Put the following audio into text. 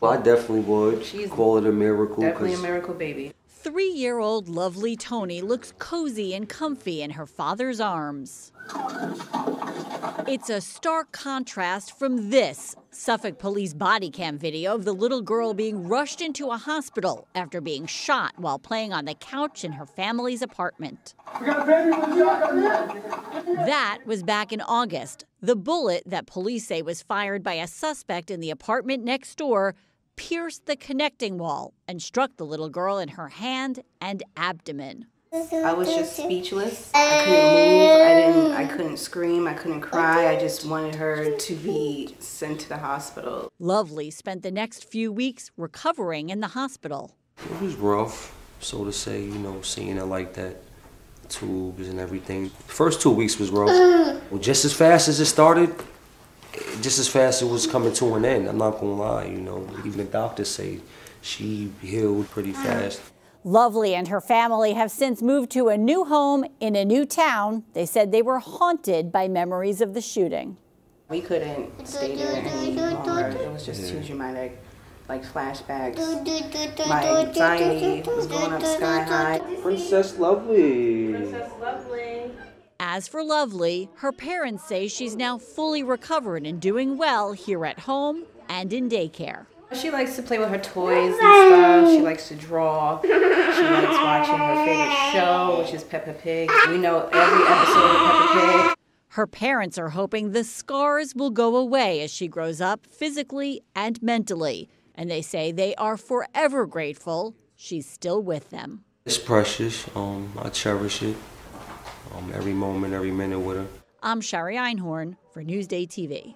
Well, I definitely would She's call it a miracle. Definitely a miracle baby. Three year old Lovely Toney looks cozy and comfy in her father's arms. It's a stark contrast from this Suffolk police body cam video of the little girl being rushed into a hospital after being shot while playing on the couch in her family's apartment. That was back in August. The bullet that police say was fired by a suspect in the apartment next door pierced the connecting wall and struck the little girl in her hand and abdomen. I was just speechless. I couldn't move. I didn't. I couldn't scream. I couldn't cry. I just wanted her to be sent to the hospital. Lovely spent the next few weeks recovering in the hospital. It was rough, so to say, you know, seeing it like that, tubes and everything. First two weeks was rough. Mm. Well, just as fast as it started, just as fast as it was coming to an end. I'm not gonna lie, you know. Even the doctors say she healed pretty mm. fast. Lovely and her family have since moved to a new home in a new town. They said they were haunted by memories of the shooting. We couldn't stay there any longer. It was just too dramatic. Like flashbacks. My anxiety was going up sky high. Princess Lovely. As for Lovely, her parents say she's now fully recovered and doing well here at home and in daycare. She likes to play with her toys and stuff. She likes to draw. She likes watching her favorite show, which is Peppa Pig. We know every episode of Peppa Pig. Her parents are hoping the scars will go away as she grows up physically and mentally. And they say they are forever grateful she's still with them. It's precious. Um, I cherish it. Um, every moment, every minute with her. I'm Shari Einhorn for Newsday TV.